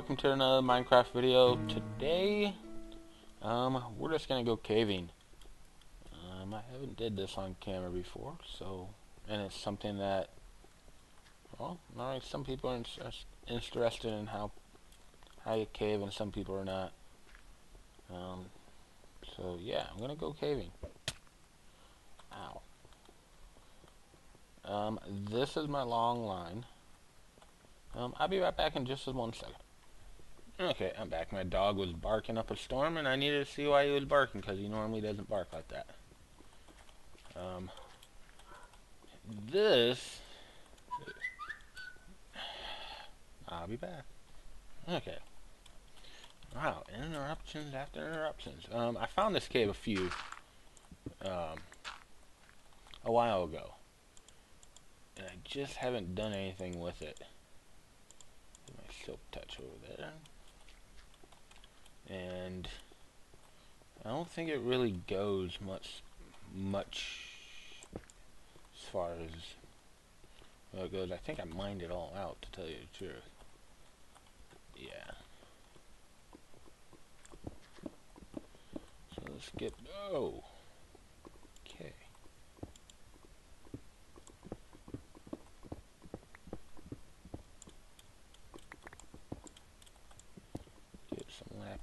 welcome to another Minecraft video. Today, um, we're just gonna go caving. Um, I haven't did this on camera before, so, and it's something that, well, alright, some people are in interested in how, how you cave and some people are not. Um, so yeah, I'm gonna go caving. Ow. Um, this is my long line. Um, I'll be right back in just one second. Okay, I'm back. My dog was barking up a storm, and I needed to see why he was barking, because he normally doesn't bark like that. Um, this... I'll be back. Okay. Wow, interruptions after interruptions. Um, I found this cave a few, um, a while ago. And I just haven't done anything with it My silk touch over there. And I don't think it really goes much much as far as well it goes. I think I mined it all out to tell you the truth. Yeah. So let's get oh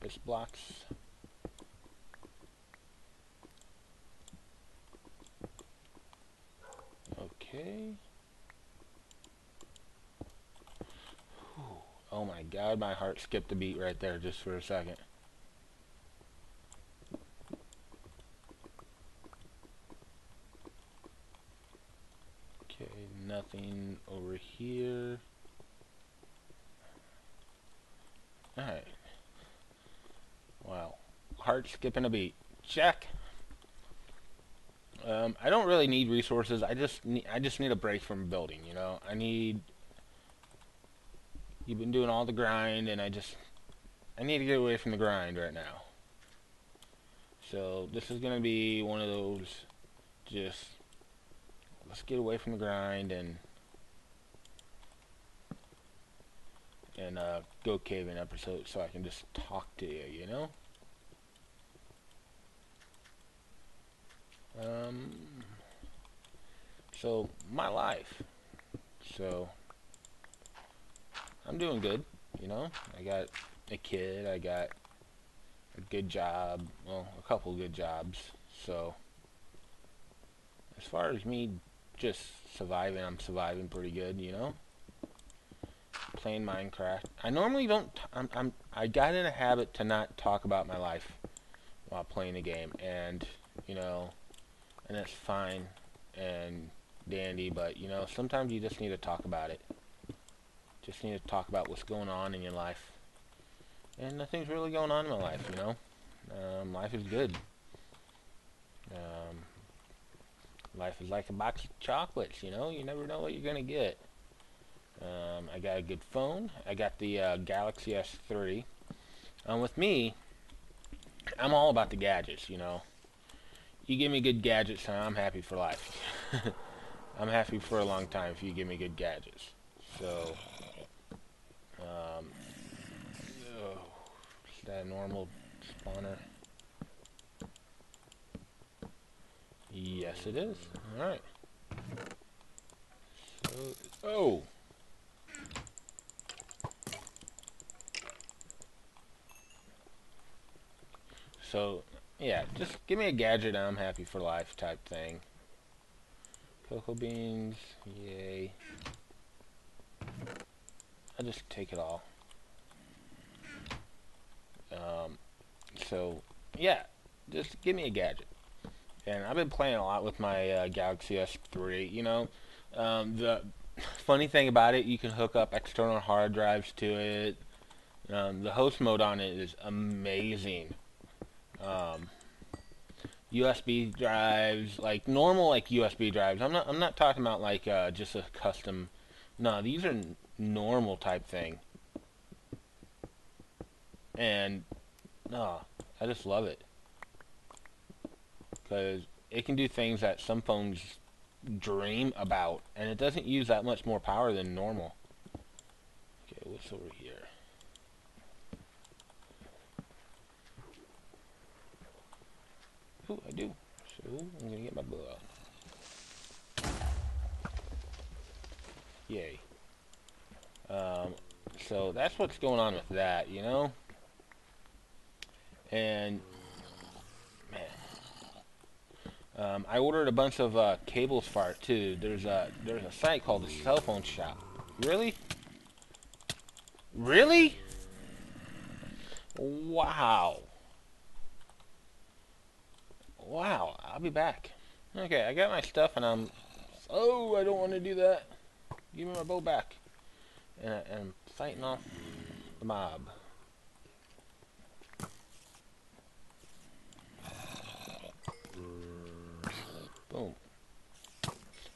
lapis blocks. Okay. Oh my god, my heart skipped a beat right there just for a second. Okay, nothing over here. Alright. Wow. Heart skipping a beat. Check. Um, I don't really need resources. I just need, I just need a break from building, you know. I need You've been doing all the grind and I just I need to get away from the grind right now. So this is going to be one of those just let's get away from the grind and and uh, go caving episode so I can just talk to you, you know? Um, so, my life. So, I'm doing good, you know? I got a kid, I got a good job, well, a couple good jobs, so as far as me just surviving, I'm surviving pretty good, you know? playing Minecraft. I normally don't. I'm, I'm. I got in a habit to not talk about my life while playing the game, and you know, and that's fine and dandy. But you know, sometimes you just need to talk about it. Just need to talk about what's going on in your life, and nothing's really going on in my life. You know, um, life is good. Um, life is like a box of chocolates. You know, you never know what you're gonna get. Um, I got a good phone. I got the uh, Galaxy S3. Um, with me, I'm all about the gadgets, you know. You give me good gadgets, and I'm happy for life. I'm happy for a long time if you give me good gadgets. So, um, oh, is that a normal spawner? Yes, it is. Alright. So, oh! So, yeah, just give me a gadget and I'm happy for life type thing. Cocoa beans, yay. I'll just take it all. Um, so, yeah, just give me a gadget. And I've been playing a lot with my uh, Galaxy S3, you know. Um, the funny thing about it, you can hook up external hard drives to it. Um, the host mode on it is amazing um, USB drives, like normal like USB drives. I'm not I'm not talking about like uh, just a custom. No, these are normal type thing. And no, I just love it because it can do things that some phones dream about, and it doesn't use that much more power than normal. Okay, what's over here? Ooh, I do. So I'm gonna get my bow out. Yay. Um, so that's what's going on with that, you know? And man, um, I ordered a bunch of uh, cables for it too. There's a there's a site called the Cell Phone Shop. Really? Really? Wow. Wow, I'll be back. Okay, I got my stuff and I'm... Oh, I don't want to do that. Give me my bow back. And, I, and I'm fighting off the mob. Boom.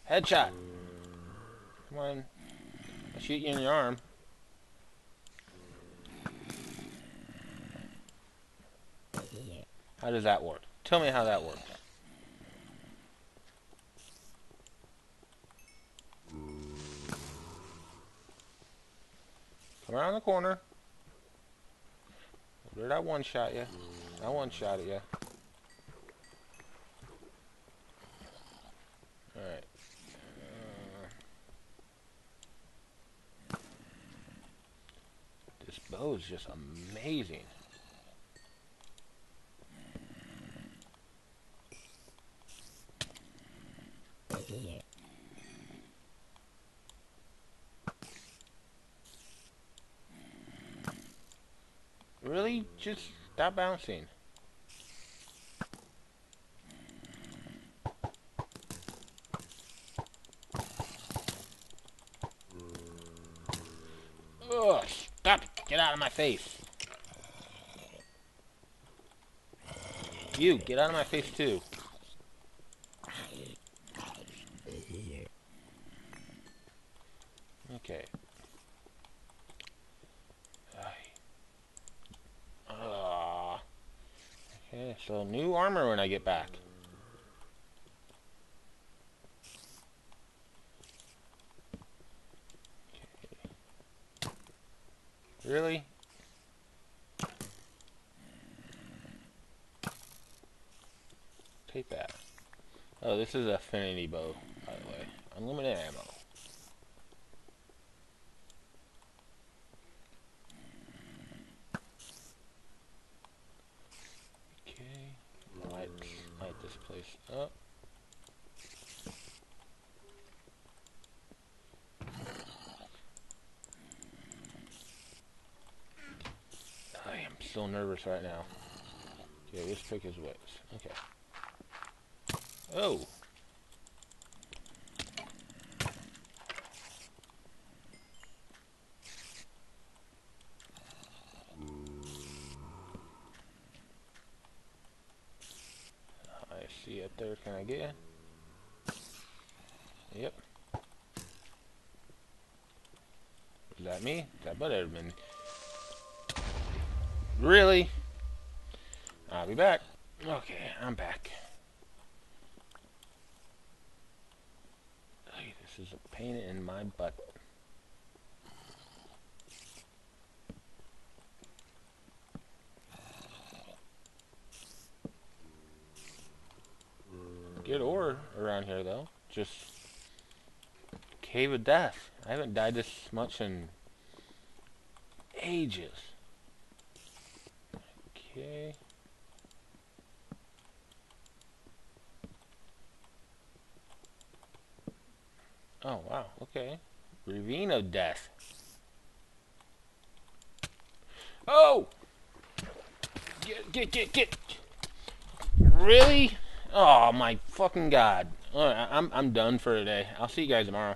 Headshot. Come on. I'll shoot you in the arm. How does that work? Tell me how that works. Come around the corner. Where I one shot you? I one shot at you. Alright. Uh, this bow is just amazing. Just stop bouncing. Ugh, stop Get out of my face. You, get out of my face too. Okay. Uh, okay, so new armor when I get back. Okay. Really? Take that. Oh, this is infinity bow, by the way. Unlimited ammo. up. I am right now. Okay, this trick is wet. Okay. Oh! I see up there. Can I get you? Yep. Is that me? That better have been. Really? I'll be back. Okay, I'm back. Hey, this is a pain in my butt. Good ore around here, though. Just cave of death. I haven't died this much in ages. Okay. Oh, wow. Okay. Ravine of death. Oh! Get, get, get, get! Really? Oh my fucking god. Alright, I'm I'm done for today. I'll see you guys tomorrow.